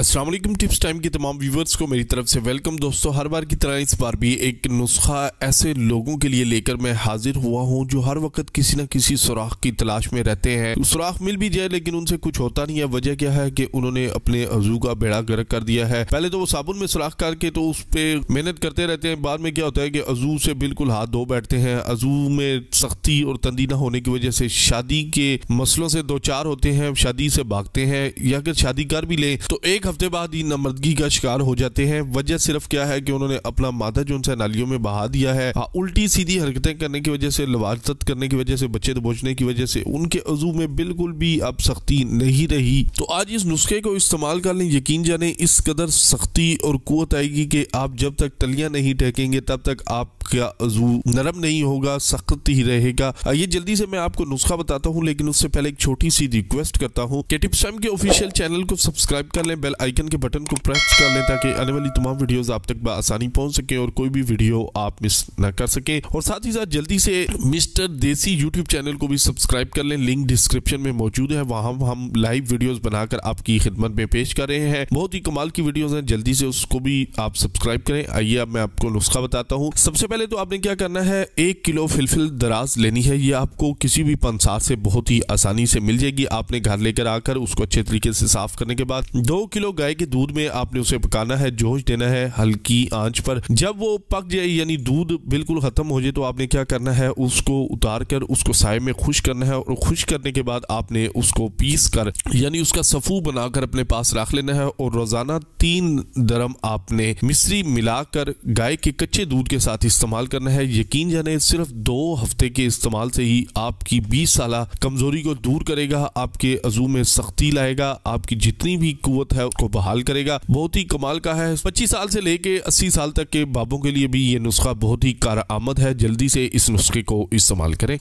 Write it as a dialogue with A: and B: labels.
A: Aslam tips time के तमाम viewers को मेरी तरफ़ से वेलकम दोस्तों। हर बार की तरह इस बार भी एक नुस्खा ऐसे लोगों के लिए लेकर मैं हाजिर हुआ हूँ जो हर वक्त किसी न किसी सुराख की तलाश में रहते हैं। सुराख मिल भी जाए लेकिन उनसे कुछ होता नहीं है। वजह क्या है कि उन्होंने अपने अजू का बेड़ा गर्क कर दिया है। पहले तो वो साबुन में सुराख करके तो उस पर मेहनत करते रहते हैं। बाद में क्या होता है कि अजू से बिल्कुल हाथ धो बैठते हैं। अजू में सख्ती और तंदी न होने की वजह से शादी के मसलों से दो चार होते हैं, शादी से भागते हैं या अगर शादी कर भी लें तो एक हफ़्ते बाद ही नमर्दगी का शिकार हो जाते हैं। वजह सिर्फ़ क्या है कि उन्होंने अपना मादा जो उनसे नालियों में बहा दिया है हाँ, उल्टी सीधी हरकतें करने की वजह से लवाजत करने की वजह से बच्चे दबोचने की वजह से उनके अजू में बिल्कुल भी अब सख्ती नहीं रही। तो आज इस नुस्खे को इस्तेमाल कर लें यकीन जाने इस कदर सख्ती और कुत आएगी कि आप जब तक तलियाँ नहीं टेकेंगे तब तक आपका नरम नहीं होगा सख्त ही रहेगा। ये जल्दी से मैं आपको नुस्खा बताता हूँ लेकिन उससे पहले एक छोटी सी रिक्वेस्ट करता हूँ टिप्स के ऑफिशियल चैनल को सब्सक्राइब कर लें बेल आइकन के बटन को प्रेस कर लें ताकि आने वाली तमाम वीडियोस आप तक आसानी पहुँच सके और कोई भी वीडियो आप मिस न कर सके। और साथ ही साथ जल्दी से मिस्टर देसी यूट्यूब चैनल को भी सब्सक्राइब कर लें। लिंक डिस्क्रिप्शन में मौजूद है। वहाँ हम लाइव वीडियोस बनाकर आपकी खिदमत में पेश कर रहे हैं। बहुत ही कमाल की वीडियोस हैं। जल्दी से उसको भी आप सब्सक्राइब करें। आइए अब मैं आपको नुस्खा बताता हूँ। सबसे पहले तो आपने क्या करना है? एक किलो फिलफिल दराज लेनी है। ये आपको किसी भी पंसार से बहुत ही आसानी से मिल जाएगी। आपने घर लेकर आकर उसको अच्छे तरीके से साफ़ करने के बाद दो किलो गाय के दूध में आपने उसे पकाना है, जोश देना है, हल्की आँच पर। जब वो पक जाए, यानी दूध बिल्कुल खत्म हो जाए तो आपने क्या करना है, उसको उतार कर, उसको साय में खुश करना है और खुश करने के बाद आपने उसको पीस कर, यानी उसका सफू बनाकर अपने पास रख लेना है और रोज़ाना तीन दरम आपने मिश्री मिलाकर गाय के कच्चे दूध के साथ इस्तेमाल करना है। यकीन जाने, सिर्फ़ दो हफ़्ते के इस्तेमाल से ही आपकी बीस साल कमज़ोरी को दूर करेगा, आपके अजू में सख्ती लाएगा, आपकी जितनी भी कुत है उसको बहाल करेगा। बहुत ही कमाल का है। पच्चीस साल से लेके अस्सी साल तक के बाबों के लिए भी ये नुस्खा बहुत ही कार आमद है। जल्दी से इस नुस्खे को इस्तेमाल करें।